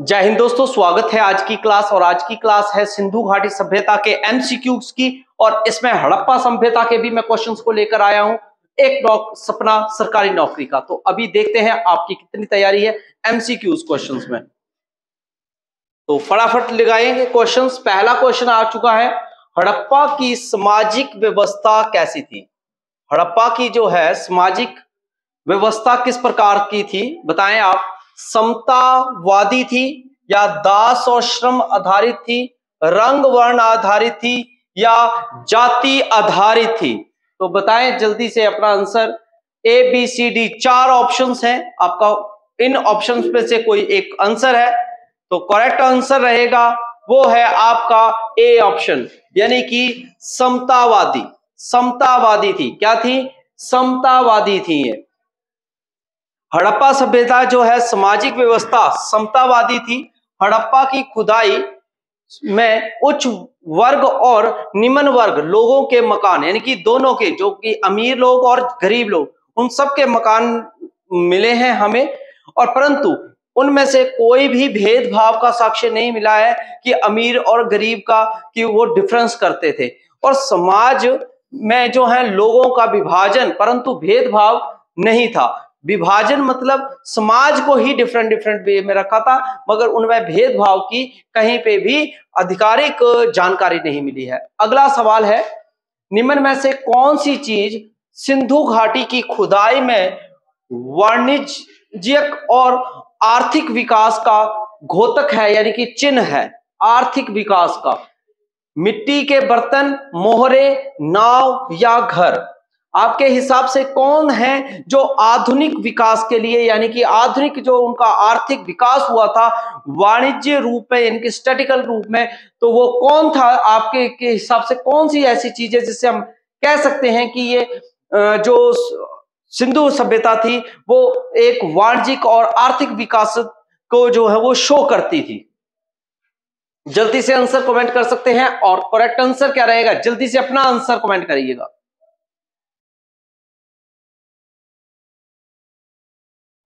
जय हिंद दोस्तों, स्वागत है आज की क्लास। और आज की क्लास है सिंधु घाटी सभ्यता के एमसीक्यूज की। और इसमें हड़प्पा सभ्यता के भी मैं क्वेश्चंस को लेकर आया हूँ। एक सपना, सरकारी नौकरी का। तो अभी देखते हैं आपकी कितनी तैयारी है एमसीक्यूज क्वेश्चंस में। तो फटाफट लगाएँगे क्वेश्चंस पहला क्वेश्चन आ चुका है, हड़प्पा की सामाजिक व्यवस्था कैसी थी? हड़प्पा की जो है सामाजिक व्यवस्था किस प्रकार की थी? बताएँ आप। समतावादी थी या दास और श्रम आधारित थी, रंग वर्ण आधारित थी या जाति आधारित थी? तो बताएँ जल्दी से अपना answer. A B C D चार ऑप्शंस हैं। आपका इन ऑप्शंस में से कोई एक आंसर है। तो करेक्ट आंसर रहेगा, वो है आपका ए ऑप्शन यानी कि समतावादी। समतावादी थी। क्या थी? समतावादी थी ये। हड़प्पा सभ्यता जो है, सामाजिक व्यवस्था समतावादी थी। हड़प्पा की खुदाई में उच्च वर्ग और निम्न वर्ग लोगों के मकान, यानी कि दोनों के, जो कि अमीर लोग और गरीब लोग, उन सब के मकान मिले हैं हमें। और परंतु उनमें से कोई भी भेदभाव का साक्ष्य नहीं मिला है कि अमीर और गरीब का, कि वो डिफरेंस करते थे। और समाज में जो है, लोगों का विभाजन, परंतु भेदभाव नहीं था। विभाजन मतलब समाज को ही डिफरेंट डिफरेंट वे में रखा था, मगर उनमें भेदभाव की कहीं पे भी आधिकारिक जानकारी नहीं मिली है। अगला सवाल है, निम्न में से कौन सी चीज़ सिंधु घाटी की खुदाई में वाणिज्यिक और आर्थिक विकास का घोतक है, यानी कि चिन्ह है? आर्थिक विकास का। मिट्टी के बर्तन, मोहरे, नाव या घर? आपके हिसाब से कौन है जो आधुनिक विकास के लिए, यानी कि आधुनिक जो उनका आर्थिक विकास हुआ था, वाणिज्य रूप में, यानी कि स्टेटिकल रूप में तो वो कौन था? आपके, के हिसाब से कौन सी ऐसी चीज़ है जिससे हम कह सकते हैं कि ये जो सिंधु सभ्यता थी, वो एक वाणिज्यिक और आर्थिक विकास को जो है वो शो करती थी? जल्दी से आंसर कमेंट कर सकते हैं और करेक्ट आंसर क्या रहेगा? जल्दी से अपना आंसर कमेंट करिएगा।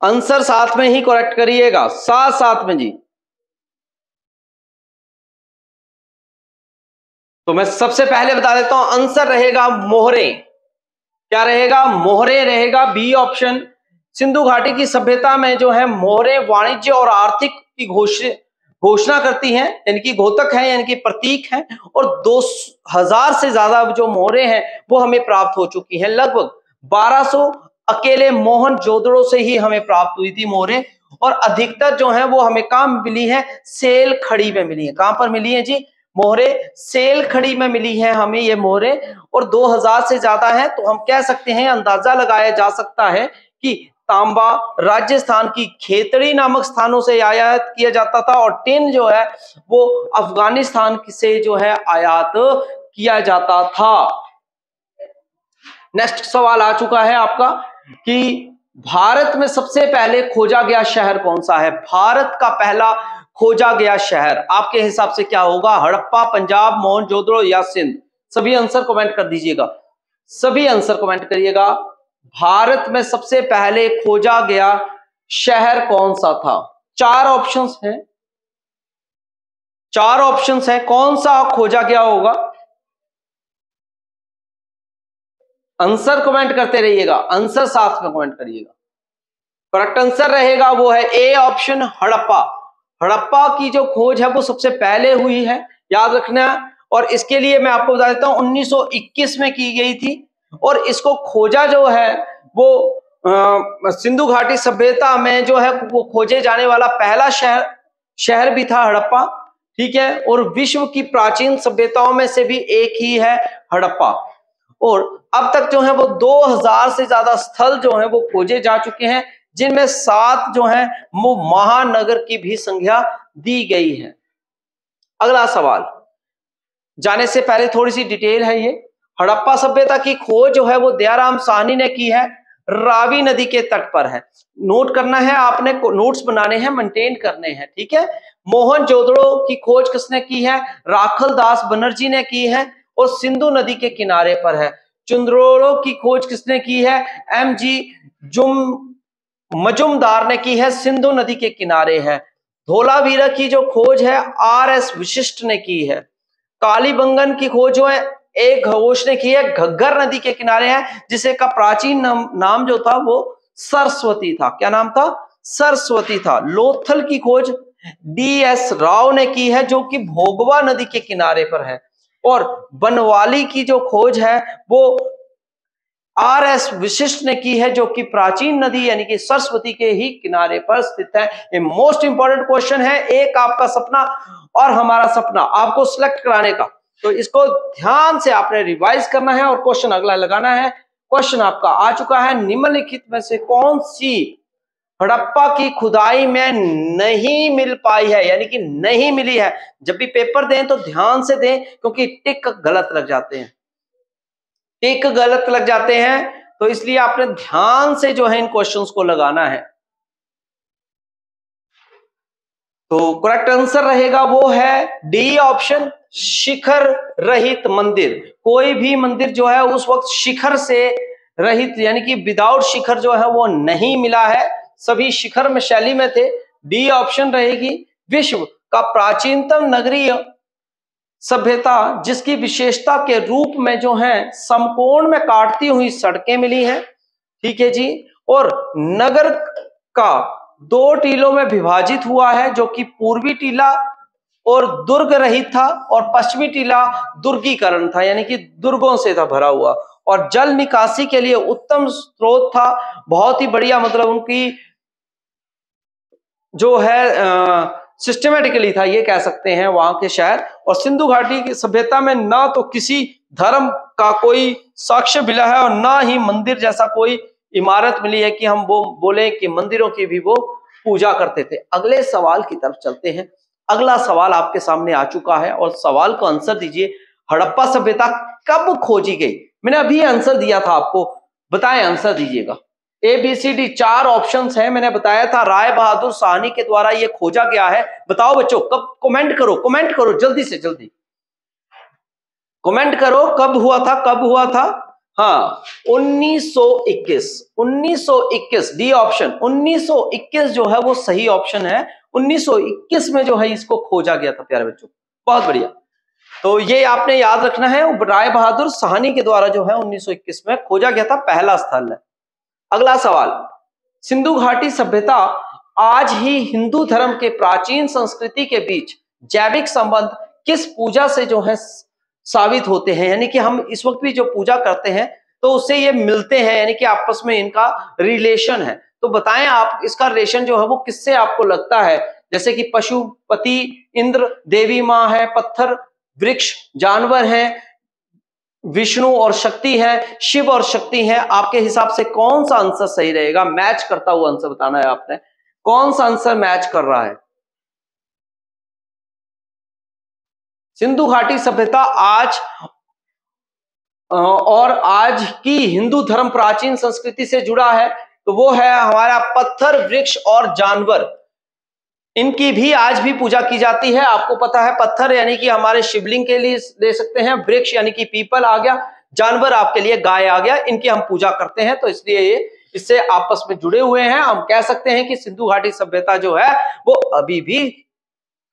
आंसर साथ में ही करेक्ट करिएगा। साथ साथ में जी। तो मैं सबसे पहले बता देता हूँ, आंसर रहेगा मोहरे। क्या रहेगा? मोहरे रहेगा बी ऑप्शन सिंधु घाटी की सभ्यता में जो है, मोहरे वाणिज्य और आर्थिक की घोषणा करती हैं, यानी कि घोतक है, यानी कि प्रतीक है, और दो हज़ार से ज़्यादा जो मोहरे हैं, वो हमें प्राप्त हो चुकी हैं। लगभग 1200 अकेले मोहन जोदड़ो से ही हमें प्राप्त हुई थी मोहरें, और अधिकतर जो है वो हमें काम मिली है, सेल खड़ी में मिली है। कहाँ पर मिली है जी? मोहरे, सेल खड़ी में मिली है हमें ये मोहरे, और 2000 से ज़्यादा है तो हम कह सकते हैं, अंदाज़ा लगाया जा सकता है कि तांबा राजस्थान की खेतड़ी नामक स्थानों से आयात किया जाता था, और टिन जो है वो अफ़गानिस्तान से जो है आयात किया जाता था। नेक्स्ट सवाल आ चुका है आपका। कि भारत में सबसे पहले खोजा गया शहर कौन सा है? भारत का पहला खोजा गया शहर। आपके हिसाब से क्या होगा? हड़प्पा, पंजाब मोहनजोदड़ो या सिंध? सभी आंसर कमेंट कर दीजिएगा। सभी आंसर कमेंट करिएगा। भारत में सबसे पहले खोजा गया शहर कौन सा था? चार ऑप्शंस हैं। चार ऑप्शंस हैं। कौन सा खोजा गया होगा? आंसर कमेंट करते रहिएगा, आंसर साथ में कमेंट करिएगा। करेक्ट आंसर रहेगा वो है ए ऑप्शन हड़प्पा। हड़प्पा की जो खोज है वो सबसे पहले हुई है, याद रखना। और इसके लिए मैं आपको बता देता हूँ 1921 में की गई थी। और इसको खोजा जो है वो सिंधु घाटी सभ्यता में जो है वो खोजे जाने वाला पहला शहर शहर भी था हड़प्पा, ठीक है? और विश्व की प्राचीन सभ्यताओं में से भी एक ही है हड़प्पा। और अब तक जो है वो 2000 से ज़्यादा स्थल जो है वो खोजे जा चुके हैं, जिनमें सात जो है वो महानगर की भी संख्या दी गई है। अगला सवाल, जाने से पहले थोड़ी सी डिटेल है ये। हड़प्पा सभ्यता की खोज जो है वो दयाराम साहनी ने की है, रावी नदी के तट पर है। नोट करना है, आपने नोट्स बनाने हैं मेंटेन करने हैं, ठीक है? मोहन जोदड़ो की खोज किसने की है? राखल दास बनर्जी ने की है और सिंधु नदी के किनारे पर है। चुंद्रोड़ो की खोज किसने की है? एम जी जुम मजुमदार ने की है। सिंधु नदी के किनारे है। धोलावीरा की जो खोज है आर एस विशिष्ट ने की है। कालीबंगन की खोज जो है एक घोष ने की है। घग्गर नदी के किनारे है जिसे का प्राचीन नाम, नाम जो था वो सरस्वती था। क्या नाम था? सरस्वती था। लोथल की खोज डी एस राव ने की है जो कि भोगवा नदी के किनारे पर है। और बनवाली की जो खोज है, वो आर एस विशिष्ट ने की है, जो कि प्राचीन नदी यानी कि सरस्वती के ही किनारे पर स्थित है। ये मोस्ट इंपॉर्टेंट क्वेश्चन है। एक आपका सपना और हमारा सपना, आपको सिलेक्ट कराने का। तो इसको ध्यान से आपने रिवाइज करना है और क्वेश्चन अगला लगाना है। क्वेश्चन आपका आ चुका है। निम्नलिखित में से कौन सी हड़प्पा की खुदाई में नहीं मिल पाई है, यानी कि नहीं मिली है। जब भी पेपर दें तो ध्यान से दें, क्योंकि टिक गलत लग जाते हैं। टिक गलत लग जाते हैं तो इसलिए आपने ध्यान से जो है इन क्वेश्चंस को लगाना है। तो करेक्ट आंसर रहेगा वो है डी ऑप्शन शिखर रहित मंदिर। कोई भी मंदिर जो है, उस वक्त शिखर से रहित, यानी कि विदाउट शिखर जो है, वो नहीं मिला है। सभी शिखर में शैली में थे। डी ऑप्शन रहेगी विश्व का प्राचीनतम नगरीय सभ्यता, जिसकी विशेषता के रूप में जो है, समकोण में काटती हुई सड़कें मिली हैं। ठीक है जी? और नगर का दो टीलों में विभाजित हुआ है, जो कि पूर्वी टीला और दुर्ग रहित था, और पश्चिमी टीला दुर्गीकरण था, यानी कि दुर्गों से था, भरा हुआ। और जल निकासी के लिए उत्तम स्रोत था। बहुत ही बढ़िया मतलब उनकी जो है सिस्टमेटिकली था, ये कह सकते हैं वहाँ के शहर। और सिंधु घाटी की सभ्यता में ना तो किसी धर्म का कोई साक्ष्य मिला है और ना ही मंदिर जैसा कोई इमारत मिली है कि हम वो बोले कि मंदिरों की भी वो पूजा करते थे। अगले सवाल की तरफ़ चलते हैं। अगला सवाल आपके सामने आ चुका है और सवाल को आंसर दीजिए। हड़प्पा सभ्यता कब खोजी गई? मैंने अभी आंसर दिया था आपको। बताएँ आंसर दीजिएगा। ए बी सी डी चार ऑप्शन है, मैंने बताया था राय बहादुर साहनी के द्वारा ये खोजा गया है। बताओ बच्चों, कब कमेंट करो कमेंट करो, जल्दी से, जल्दी। कमेंट करो, कब हुआ था, कब हुआ था? हाँ 1921 1921 डी ऑप्शन 1921 जो है वो सही ऑप्शन है। 1921 में जो है इसको खोजा गया था, प्यारे बच्चों। बहुत बढ़िया। तो ये आपने याद रखना है राय बहादुर सहानी के द्वारा जो है 1921 में खोजा गया था पहला स्थल है। अगला सवाल, सिंधु घाटी सभ्यता आज ही हिंदू धर्म के प्राचीन संस्कृति के बीच जैविक संबंध किस पूजा से जो है साबित होते हैं? यानी कि हम इस वक्त भी जो पूजा करते हैं तो उससे ये मिलते हैं, यानी कि आपस में इनका रिलेशन है। तो बताएँ आप, इसका रिलेशन जो है वो किससे आपको लगता है? जैसे कि पशुपति इंद्र देवी माँ है, पत्थर वृक्ष, जानवर है, विष्णु और शक्ति है, शिव और शक्ति है, आपके हिसाब से कौन सा आंसर सही रहेगा? मैच करता हुआ आंसर बताना है आपने। कौन सा आंसर मैच कर रहा है? सिंधु घाटी सभ्यता आज और आज की हिंदू धर्म प्राचीन संस्कृति से जुड़ा है तो वो है हमारा पत्थर, वृक्ष और जानवर। इनकी भी आज भी पूजा की जाती है। आपको पता है, पत्थर यानी कि हमारे शिवलिंग के लिए दे सकते हैं, वृक्ष यानी कि पीपल आ गया, जानवर आपके लिए गाय आ गया, इनकी हम पूजा करते हैं। तो इसलिए ये इससे आपस में जुड़े हुए हैं। हम कह सकते हैं कि सिंधु घाटी सभ्यता जो है, वो अभी भी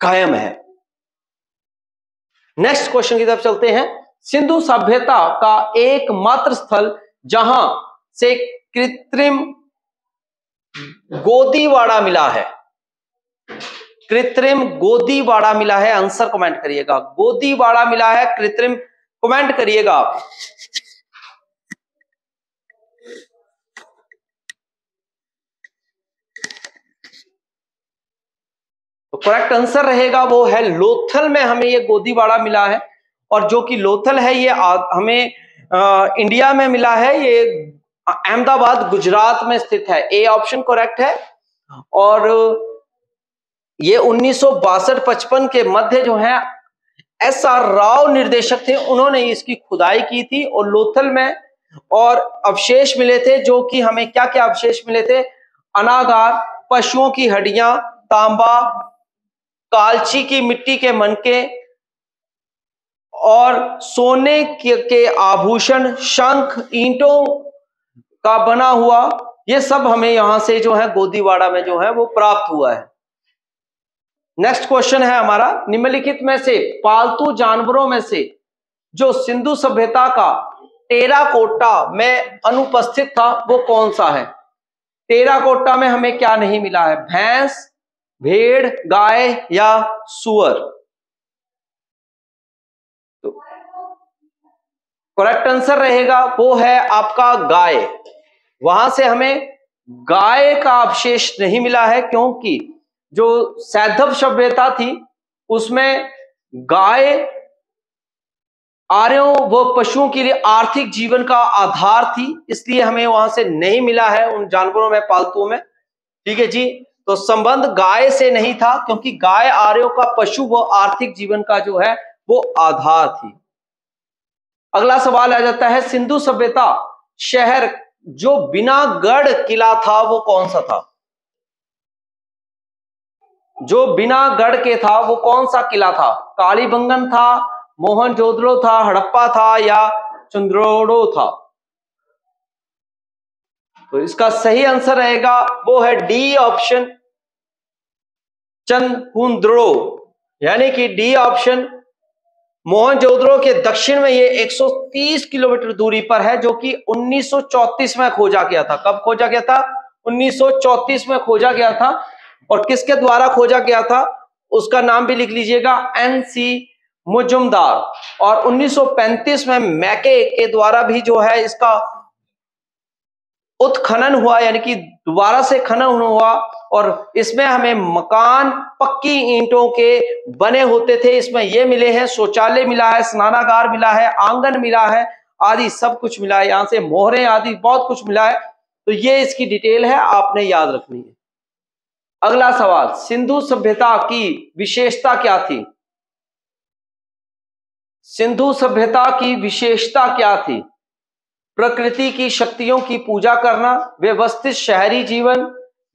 कायम है। नेक्स्ट क्वेश्चन की तरफ़ चलते हैं। सिंधु सभ्यता का एकमात्र स्थल जहाँ से कृत्रिम गोदीवाड़ा मिला है। कृत्रिम गोदीवाड़ा मिला है। आंसर कमेंट करिएगा। गोदीवाड़ा मिला है कृत्रिम कमेंट करिएगा। तो करेक्ट आंसर रहेगा वो है लोथल में हमें ये गोदीवाड़ा मिला है। और जो कि लोथल है ये आ, हमें आ, इंडिया में मिला है। ये अहमदाबाद गुजरात में स्थित है। ए ऑप्शन करेक्ट है। और ये उन्नीस पचपन के मध्य जो है एस आर राव निर्देशक थे उन्होंने इसकी खुदाई की थी और लोथल में और अवशेष मिले थे जो कि हमें क्या क्या अवशेष मिले थे? अनागार पशुओं की हड्डियाँ तांबा कालची की मिट्टी के मनके और सोने के, के आभूषण शंख ईंटों का बना हुआ ये सब हमें यहाँ से जो है गोदीवाड़ा में जो है वो प्राप्त हुआ है। नेक्स्ट क्वेश्चन है हमारा, निम्नलिखित में से पालतू जानवरों में से जो सिंधु सभ्यता का टेराकोटा में अनुपस्थित था, वो कौन सा है? टेराकोटा में हमें क्या नहीं मिला है? भैंस, भेड़, गाय या सुअर? तो करेक्ट आंसर रहेगा, वो है आपका गाय। वहाँ से हमें गाय का अवशेष नहीं मिला है, क्योंकि जो सैधव सभ्यता थी, उसमें गाय, आर्यों व पशुओं के लिए आर्थिक जीवन का आधार थी, इसलिए हमें वहाँ से नहीं मिला है उन जानवरों में पालतुओं में। ठीक है जी? तो संबंध गाय से नहीं था, क्योंकि गाय, आर्यों का पशु व आर्थिक जीवन का जो है, वो आधार थी। अगला सवाल आ जाता है, सिंधु सभ्यता शहर जो बिना गढ़ किला था, वो कौन सा था? जो बिना गढ़ के था, वो कौन सा किला था? कालीबंगन था, मोहन जोदड़ो था, हड़प्पा था या चंद्रोड़ो था? तो इसका सही आंसर रहेगा, वो है डी ऑप्शन चंद्रो यानी कि डी ऑप्शन मोहनजोदड़ो के दक्षिण में ये 130 किलोमीटर दूरी पर है, जो कि 1934 में खोजा गया था। कब खोजा गया था? 1934 में खोजा गया था और किसके द्वारा खोजा गया था? उसका नाम भी लिख लीजिएगा, एन सी मुजुमदार। और 1935 में मैके के द्वारा भी जो है इसका उत्खनन हुआ, यानी कि दोबारा से खनन हुआ, और इसमें हमें मकान पक्की ईंटों के बने होते थे। इसमें ये मिले हैं, शौचालय मिला है, स्नानागार मिला है, आँगन मिला है, आदि सब कुछ मिला है। यहाँ से मोहरे आदि बहुत कुछ मिला है। तो ये इसकी डिटेल है, आपने याद रखनी है। अगला सवाल, सिंधु सभ्यता की विशेषता क्या थी? सिंधु सभ्यता की विशेषता क्या थी? प्रकृति की शक्तियों की पूजा करना, व्यवस्थित शहरी जीवन,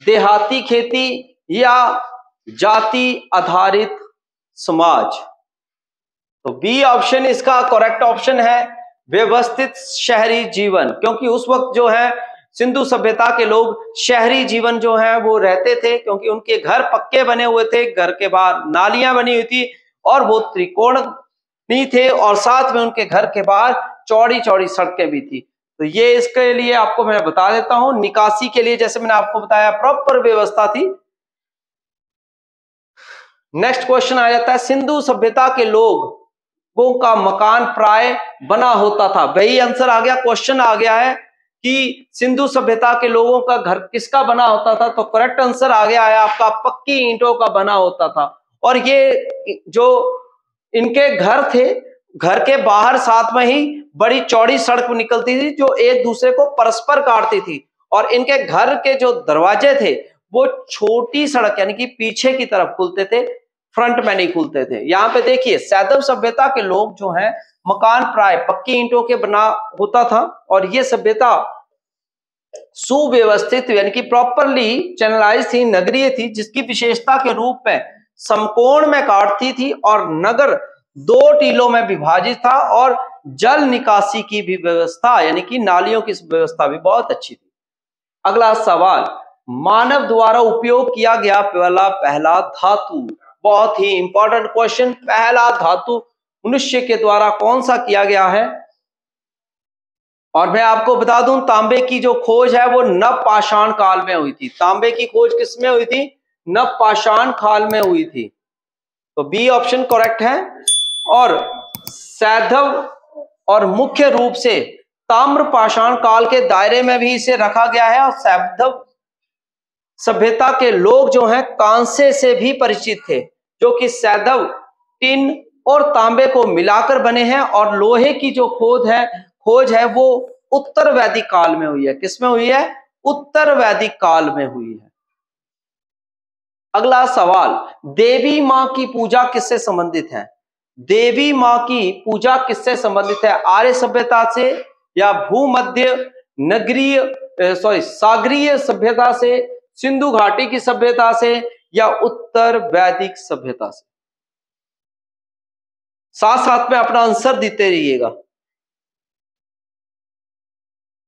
देहाती खेती या जाति आधारित समाज? तो बी ऑप्शन इसका करेक्ट ऑप्शन है, व्यवस्थित शहरी जीवन, क्योंकि उस वक्त जो है सिंधु सभ्यता के लोग शहरी जीवन जो है, वो रहते थे क्योंकि उनके घर पक्के बने हुए थे, घर के बाहर नालियाँ बनी हुई थी और वो त्रिकोण नहीं थे और साथ में उनके घर के बाहर चौड़ी चौड़ी सड़कें भी थी। तो ये इसके लिए आपको मैं बता देता हूँ, निकासी के लिए जैसे मैंने आपको बताया, प्रॉपर व्यवस्था थी। नेक्स्ट क्वेश्चन आ जाता है, सिंधु सभ्यता के लोगों का मकान प्राय बना होता था। वही आंसर आ गया, क्वेश्चन आ गया है कि सिंधु सभ्यता के लोगों का घर किसका बना होता था? तो करेक्ट आंसर आ गया है आपका पक्की ईंटों का बना होता था। और ये जो इनके घर थे, घर के बाहर साथ में ही बड़ी चौड़ी सड़क निकलती थी, जो एक दूसरे को परस्पर काटती थी। और इनके घर के जो दरवाजे थे, वो छोटी सड़क, यानी कि पीछे की तरफ़ खुलते थे फ्रंट में नहीं खुलते थे। यहाँ पे देखिए सैदव सभ्यता के लोग जो हैं, मकान प्राय पक्की ईंटों के बना होता था, और ये सभ्यता सुव्यवस्थित, यानी कि प्रॉपरली चैनलाइज थी, नगरीय थी, जिसकी विशेषता के रूप में समकोण में काटती थी और नगर दो टीलों में विभाजित था और जल निकासी की भी व्यवस्था, यानी कि नालियों की व्यवस्था भी बहुत अच्छी थी। अगला सवाल, मानव द्वारा उपयोग किया गया पहला पहला धातु। बहुत ही इंपॉर्टेंट क्वेश्चन पहला धातु मनुष्य के द्वारा कौन सा किया गया है? और मैं आपको बता दूँ, तांबे की जो खोज है वो नव पाषाण काल में हुई थी। तांबे की खोज किसमें हुई थी? नव पाषाण काल में हुई थी। तो बी ऑप्शन करेक्ट है। और सैधव और मुख्य रूप से ताम्र पाषाण काल के दायरे में भी इसे रखा गया है और सैधव सभ्यता के लोग जो हैं, कांसे से भी परिचित थे, जो कि सैधव, टिन और तांबे को मिलाकर बने हैं और लोहे की जो खोज है खोज है, वो उत्तर वैदिक काल में हुई है। किसमें हुई है? उत्तर वैदिक काल में हुई है। अगला सवाल, देवी माँ की पूजा किससे संबंधित है? देवी माँ की पूजा किससे संबंधित है? आर्य सभ्यता से या भूमध्य, नगरीय सॉरी सागरीय सभ्यता से, सिंधु घाटी की सभ्यता से या उत्तर वैदिक सभ्यता से? साथ साथ में अपना आंसर देते रहिएगा।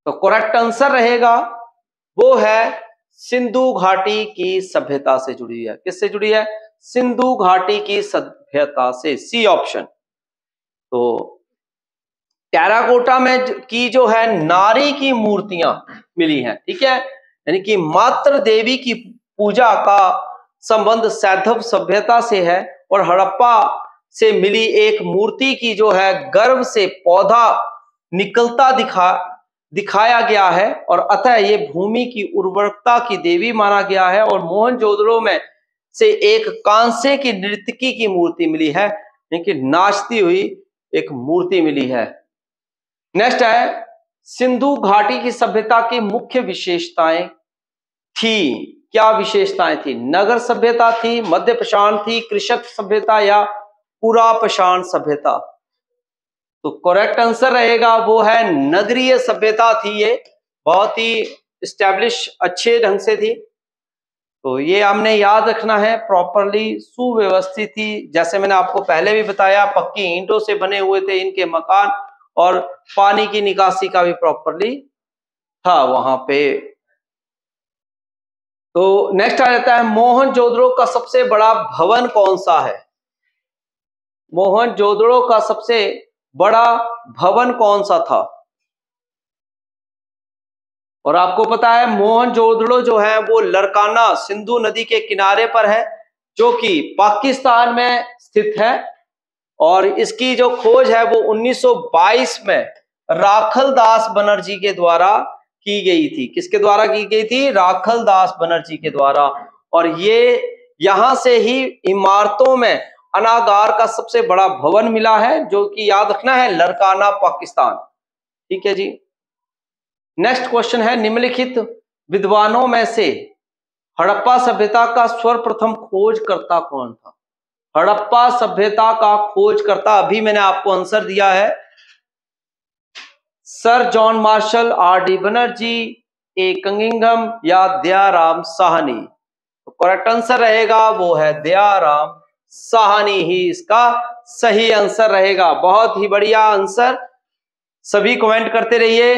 तो करेक्ट आंसर रहेगा, वो है सिंधु घाटी की सभ्यता से जुड़ी है। किससे जुड़ी है? सिंधु घाटी की सभ्यता से सी ऑप्शन तो टेराकोटा में की जो है, नारी की मूर्तियाँ मिली हैं, ठीक है? यानी कि मात्र देवी की पूजा का संबंध सैधव सभ्यता से है और हड़प्पा से मिली एक मूर्ति की जो है गर्भ से पौधा निकलता दिखा दिखाया गया है और अतः ये भूमि की उर्वरकता की देवी माना गया है और मोहनजोदड़ो में से एक कांसे की नृत्यकी की मूर्ति मिली है लेकिन नाचती हुई एक मूर्ति मिली है। नेक्स्ट है, सिंधु घाटी की सभ्यता की मुख्य विशेषताएँ थी। क्या विशेषताएँ थी? नगर सभ्यता थी, मध्य पशान थी, कृषक सभ्यता या पूरा सभ्यता। तो करेक्ट आंसर रहेगा वो है नगरीय सभ्यता थी ये, बहुत ही स्टैब्लिश अच्छे ढंग से थी। तो ये हमने याद रखना है प्रॉपरली सुव्यवस्थित थी। जैसे मैंने आपको पहले भी बताया, पक्की ईंटों से बने हुए थे इनके मकान और पानी की निकासी का भी प्रॉपरली था वहाँ पे। तो नेक्स्ट आ जाता है, मोहन जोदड़ो का सबसे बड़ा भवन कौन सा है? मोहन जोदड़ो का सबसे बड़ा भवन कौन सा था? और आपको पता है, मोहन जोदड़ो जो है, वो लड़काना सिंधु नदी के किनारे पर है, जो कि पाकिस्तान में स्थित है। और इसकी जो खोज है, वो 1922 में राखल दास बनर्जी के द्वारा की गई थी। किसके द्वारा की गई थी? राखल दास बनर्जी के द्वारा। और ये यहाँ से ही इमारतों में अनागार का सबसे बड़ा भवन मिला है, जो कि याद रखना है लड़काना पाकिस्तान। ठीक है जी? नेक्स्ट क्वेश्चन है, निम्नलिखित विद्वानों में से हड़प्पा सभ्यता का सर्वप्रथम खोजकर्ता कौन था? हड़प्पा सभ्यता का खोजकर्ता, अभी मैंने आपको आंसर दिया है, sir John Marshall, R D Banerjee, A कंगिंगम या दयाराम साहनी। तो करेक्ट आंसर रहेगा, वो है दयाराम साहनी ही इसका सही आंसर रहेगा। बहुत ही बढ़िया आंसर। सभी कमेंट करते रहिए।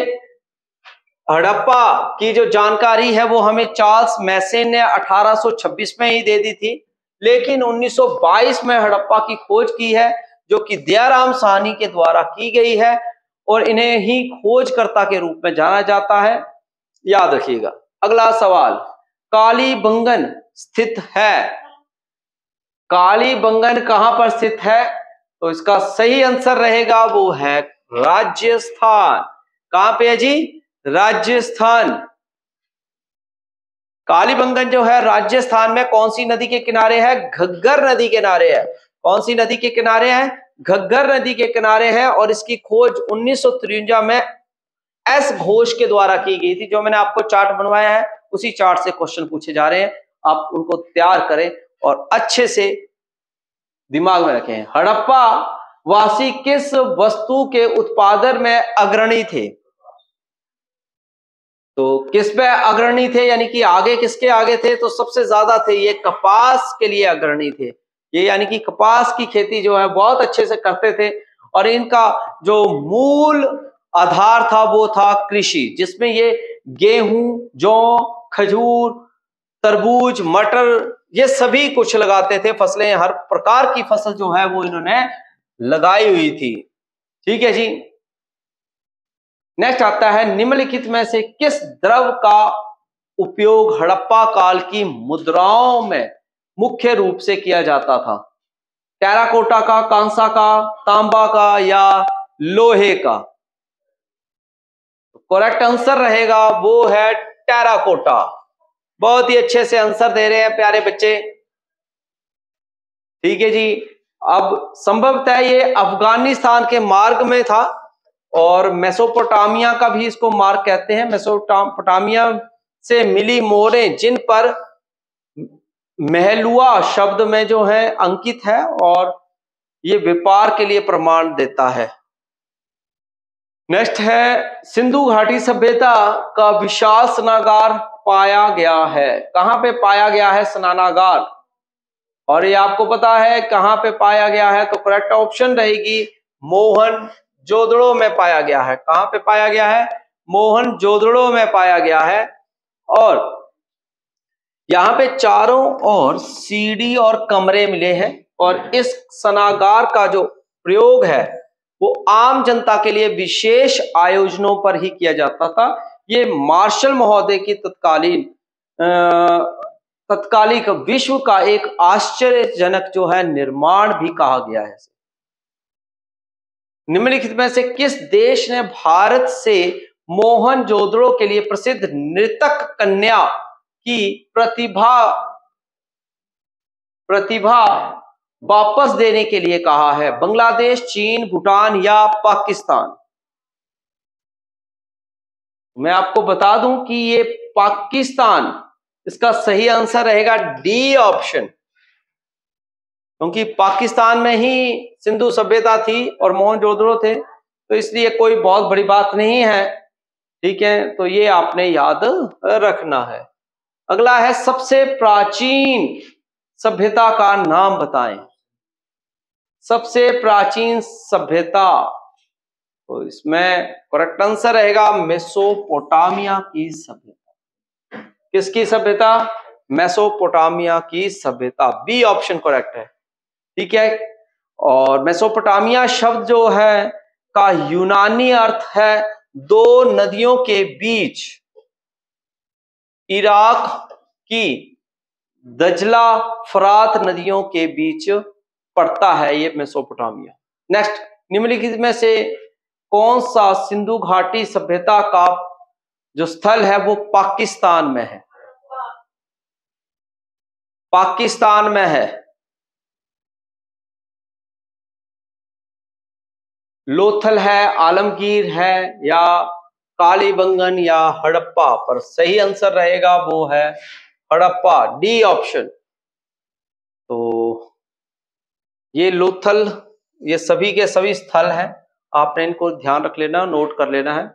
हड़प्पा की जो जानकारी है, वो हमें चार्ल्स मैसेन ने 1826 में ही दे दी थी, लेकिन 1922 में हड़प्पा की खोज की है, जो कि दयाराम साहनी के द्वारा की गई है, और इन्हें ही खोजकर्ता के रूप में जाना जाता है। याद रखिएगा। अगला सवाल काली बंगन स्थित है? काली बंगन कहाँ पर स्थित है? तो इसका सही आंसर रहेगा वो है राजस्थान। कहाँ पे है जी? राजस्थान। कालीबंगन जो है, राजस्थान में कौन सी नदी के किनारे है? घग्गर नदी के किनारे है। कौन सी नदी के किनारे है? घग्गर नदी के किनारे है और इसकी खोज उन्नीस में एस घोष के द्वारा की गई थी, जो मैंने आपको चार्ट बनवाया है, उसी चार्ट से क्वेश्चन पूछे जा रहे हैं। आप उनको तैयार करें और अच्छे से दिमाग में रखें हड़प्पा वासी किस वस्तु के उत्पादन में अग्रणी थे? तो किस पे अग्रणी थे? यानी कि आगे किसके आगे थे? तो सबसे ज़्यादा थे ये कपास के लिए अग्रणी थे। ये यानी कि कपास की खेती जो है, बहुत अच्छे से करते थे और इनका जो मूल आधार था, वो था कृषि, जिसमें ये गेहूँ, जौ, खजूर, तरबूज, मटर ये सभी कुछ लगाते थे, फ़सलें, हर प्रकार की फ़सल जो है वो इन्होंने लगाई हुई थी। ठीक है जी? नेक्स्ट आता है, निम्नलिखित में से किस द्रव का उपयोग हड़प्पा काल की मुद्राओं में मुख्य रूप से किया जाता था? टेराकोटा का, कांसा का, तांबा का या लोहे का? करेक्ट आंसर रहेगा, वो है टेराकोटा। बहुत ही अच्छे से आंसर दे रहे हैं प्यारे बच्चे। ठीक है जी। अब संभवतः ये अफ़गानिस्तान के मार्ग में था और मेसोपोटामिया का भी इसको मार्ग कहते हैं। मेसोपोटामिया से मिली मोहरें जिन पर महलुआ शब्द में जो है अंकित है और ये व्यापार के लिए प्रमाण देता है। नेक्स्ट है सिंधु घाटी सभ्यता का विशाल स्नागार। पाया गया है। कहाँ पे पाया गया है स्नानागार? और ये आपको पता है कहाँ पे पाया गया है तो करेक्ट ऑप्शन रहेगी मोहन जोदड़ो में पाया गया है। कहाँ पे पाया गया है? मोहन जोदड़ो में पाया गया है। और यहाँ पे चारों ओर सीढ़ी और कमरे मिले हैं और इस सनागार का जो प्रयोग है, वो आम जनता के लिए विशेष आयोजनों पर ही किया जाता था। ये मार्शल महोदय की तत्कालीन तत्कालिक विश्व का एक आश्चर्यजनक जो है निर्माण भी कहा गया है। निम्नलिखित में से किस देश ने भारत से मोहन जोदड़ो के लिए प्रसिद्ध नृतक कन्या की प्रतिभा प्रतिभा वापस देने के लिए कहा है? बांग्लादेश, चीन, भूटान या पाकिस्तान? मैं आपको बता दूँ कि ये पाकिस्तान, इसका सही आंसर रहेगा डी ऑप्शन। क्योंकि पाकिस्तान में ही सिंधु सभ्यता थी और मोहनजोदड़ो थे तो इसलिए कोई बहुत बड़ी बात नहीं है। ठीक है तो ये आपने याद रखना है। अगला है सबसे प्राचीन सभ्यता का नाम बताएँ। सबसे प्राचीन सभ्यता तो इसमें करेक्ट आंसर रहेगा मेसोपोटामिया की सभ्यता। किसकी सभ्यता? मेसोपोटामिया की सभ्यता। बी ऑप्शन करेक्ट है। ठीक है? और मेसोपोटामिया शब्द जो है, का यूनानी अर्थ है दो नदियों के बीच। इराक की दजला फरात नदियों के बीच पड़ता है ये मेसोपोटामिया नेक्स्ट निम्नलिखित में से कौन सा सिंधु घाटी सभ्यता का जो स्थल है वो पाकिस्तान में है? पाकिस्तान में है। लोथल है, आलमगीर है या कालीबंगन या हड़प्पा, पर सही आंसर रहेगा वो है हड़प्पा डी ऑप्शन तो ये लोथल, ये सभी के सभी स्थल हैं। आपने इनको ध्यान रख लेना नोट कर लेना है।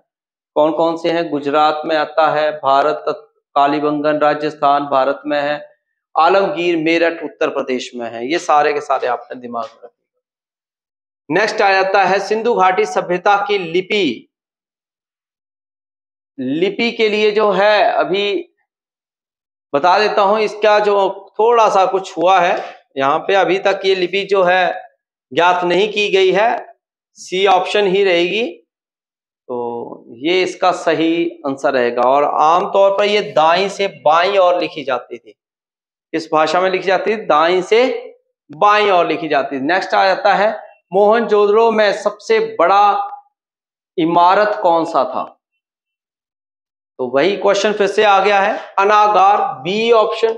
कौन कौन से हैं? गुजरात में आता है, भारत कालीबंगन राजस्थान भारत में है, आलमगीर, मेरठ, उत्तर प्रदेश में है। ये सारे के सारे आपने दिमाग में रखिएगा नेक्स्ट आ जाता है सिंधु घाटी सभ्यता की लिपि। लिपि के लिए जो है, अभी बता देता हूँ, इसका जो थोड़ा सा कुछ हुआ है, यहाँ पे अभी तक ये लिपि जो है, ज्ञात नहीं की गई है। सी ऑप्शन ही रहेगी। तो ये इसका सही आंसर रहेगा। और आमतौर पर ये दाई से बाई और लिखी जाती थी। किस भाषा में लिखी जाती थी? दाई से बाई और लिखी जाती थी। नेक्स्ट आ जाता है, मोहन में सबसे बड़ा इमारत कौन सा था? तो वही क्वेश्चन फिर से आ गया है। अनागार बी ऑप्शन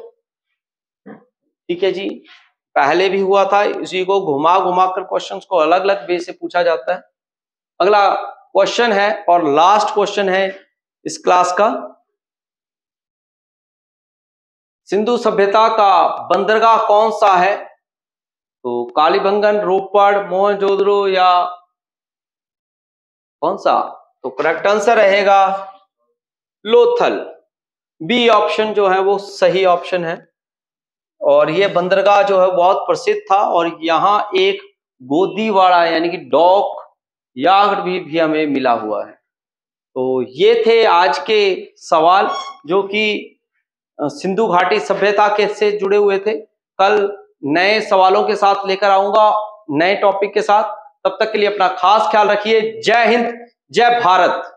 ठीक है जी। पहले भी हुआ था, इसी को घुमा घुमा कर क्वेश्चंस को अलग अलग वे से पूछा जाता है। अगला क्वेश्चन है और लास्ट क्वेश्चन है इस क्लास का। सिंधु सभ्यता का बंदरगाह कौन सा है? तो कालीबंगन, रोपड़, मोहनजोदड़ो या कौन सा? तो करेक्ट आंसर रहेगा लोथल। बी ऑप्शन जो है वो सही ऑप्शन है। और ये बंदरगाह जो है बहुत प्रसिद्ध था और यहाँ एक गोदीवाड़ा यानी कि डॉक यार्ड भी, भी हमें मिला हुआ है। तो ये थे आज के सवाल जो कि सिंधु घाटी सभ्यता के से जुड़े हुए थे। कल नए सवालों के साथ लेकर आऊँगा नए टॉपिक के साथ। तब तक के लिए अपना खास ख्याल रखिए। जय हिंद जय भारत।